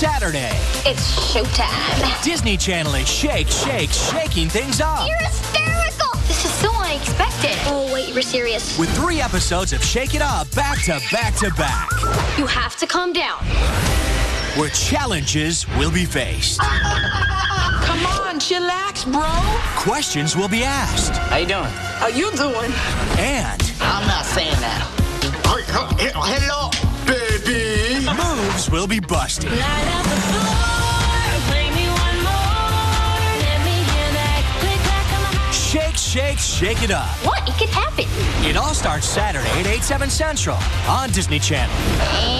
Saturday. It's showtime. Disney Channel is Shake, Shake, shaking things up. You're hysterical. This is so unexpected. Oh, wait, you're serious. With three episodes of Shake It Up back to back to back. You have to calm down. Where challenges will be faced. Come on, chillax, bro. Questions will be asked. How you doing? How you doing? And I'm not moves will be busted. Shake, shake, shake it up. What? It could happen. It all starts Saturday at 8, 7 Central on Disney Channel.